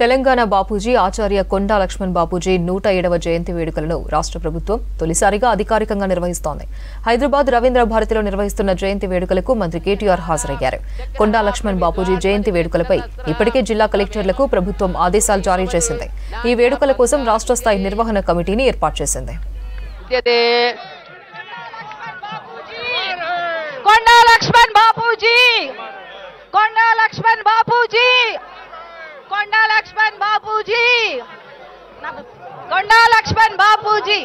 తెలంగాణ బాపూజీ ఆచార్య కొండా లక్ష్మణ్ బాపూజీ నూట ఏడవ జయంతి వేడుకలను రాష్ట్ర ప్రభుత్వం తొలిసారిగా అధికారికంగా నిర్వహిస్తోంది. హైదరాబాద్ రవీంద్ర భారతిలో నిర్వహిస్తున్న జయంతి వేడుకలకు మంత్రి కేటీఆర్ హాజరయ్యారు. కొండా లక్ష్మణ్ బాపూజీ జయంతి వేడుకలపై ఇప్పటికే జిల్లా కలెక్టర్లకు ప్రభుత్వం ఆదేశాలు జారీ చేసింది. ఈ వేడుకల కోసం రాష్ట్ర స్థాయి నిర్వహణ కమిటీని ఏర్పాటు చేసింది. కొండా లక్ష్మణ్ బాపూజీ! కొండా లక్ష్మణ్ బాపూజీ! కొండా లక్ష్మణ్ బాపూజీ కొండా Laxman Bapuji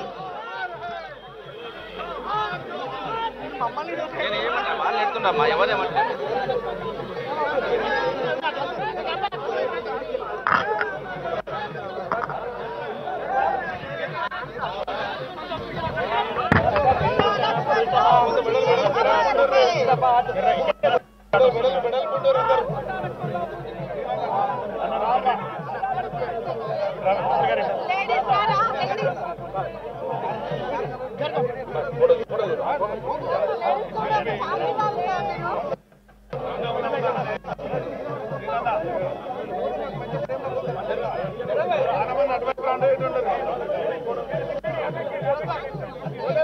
¿Qué es lo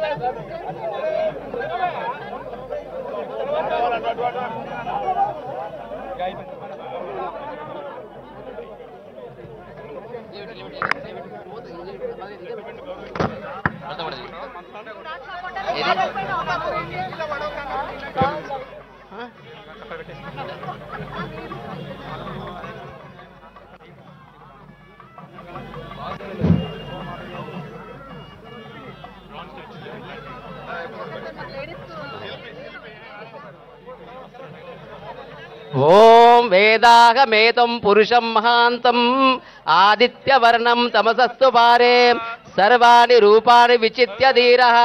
que está pasando? ¿Qué es lo que está ¿Ah? pasando? ॐ वेदाहमेतं पुरुषं महान्तम् आदित्यवर्णं तमसस्तु पारे सर्वाणि रूपाणि विचित्य धीरः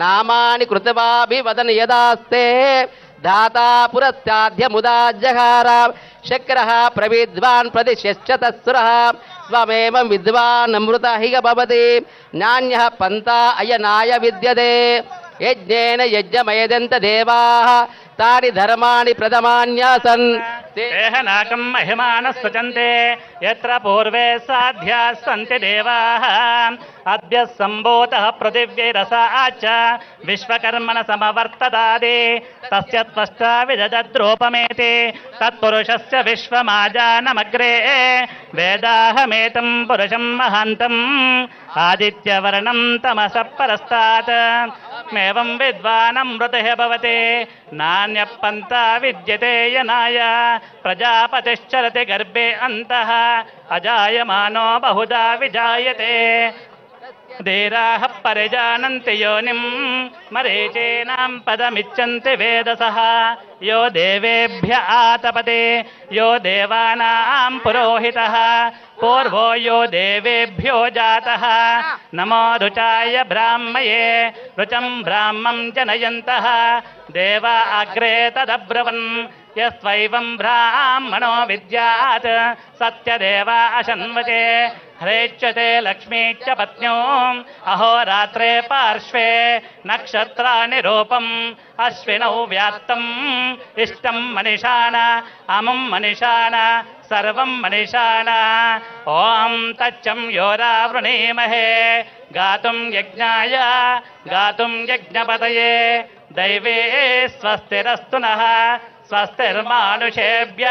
नामानि कृतवाभिवदन् यदास्ते धाता पुरस्साध्यमुदा जहारा शक्रः प्रविद्वान् प्रतिश्यश्चतस्सुरः स्वमेव विद्वान् अमृतहि भवति नान्यः पन्ता अयनाय विद्यते यज्ञेन यज्ञमयदन्तदेवाः నాణ్య పంతా అయనాయ విద్యతే యజ్ఞేన యజ్ఞమయదంత यत्र पूर्वे साध्याः सन्ति देवाः अद्य सम्भूतः पृथिव्यैरस आच विश्वकर्मण समवर्तदादि तस्य त्वष्टा विदद्रूपमेति तत्पुरुषस्य विश्वमाजानमग्रे वेदाहमेतं पुरुषं महान्तम् आदित्यवर्णं तमसः परस्तात् एवं विद्वान् मृतेह भवति नान्यपन्ता विद्यते यनाय प्रजापतिश्चरति गर्भे अन्तः। अजायमानो बहुधा विजायते। धीराः परिजानन्ति योनिम् मरीचीनां पदमिच्छन्ति वेदसः। यो देवेभ्य आतपते, यो देवानां पुरोहितः। पूर्वो यो देवेभ्यो जातः। नमो रुचाय ब्राह्मये रुचं ब्राह्मं जनयन्तः। देवा अग्रे तदब्रवन् यस्त्वैवं ब्राह्मणो विद्यात् सत्यदेव अशन्वते। हरेच्यते लक्ष्मी च पत्न्यो अहोरात्रे पार्श्वे नक्षत्राणि रूपम् अश्विनौ व्यात्तम् इष्टं मनिषाण अमुं मनिषाण सर्वं मनिषाण। ॐ तच्चं योरावृणीमहे गातुं यज्ञाय गातुं यज्ञपतये दैवे स्वस्तिरस्तु नः, स्वस्तिर्मानुषेभ्य।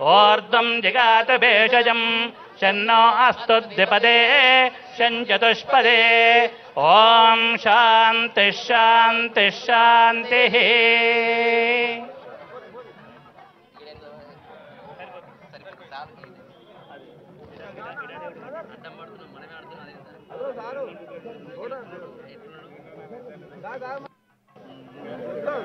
ओर्ध्वं जिगात भेषजम् शन्नो अस्तु द्विपदे, शञ्चतुष्पदे। ॐ शान्तिः शान्तिः शान्तिः। సారు.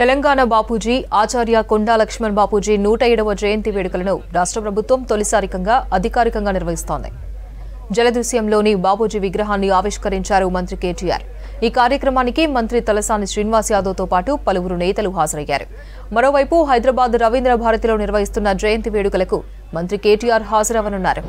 తెలంగాణ బాపూజీ ఆచార్య కొండా లక్ష్మణ్ బాపూజీ నూట ఏడవ జయంతి వేడుకలను రాష్ట్ర ప్రభుత్వం తొలిసారికంగా అధికారికంగా నిర్వహిస్తోంది. జలదృశ్యంలోని బాపూజీ విగ్రహాన్ని ఆవిష్కరించారు మంత్రి కేటీఆర్. ఈ కార్యక్రమానికి మంత్రి తలసాని శ్రీనివాస్ యాదవ్తో పాటు పలువురు నేతలు హాజరయ్యారు. మరోవైపు హైదరాబాద్ రవీంద్ర భారతిలో నిర్వహిస్తున్న జయంతి వేడుకలకు మంత్రి కేటీఆర్ హాజరవనున్నారు.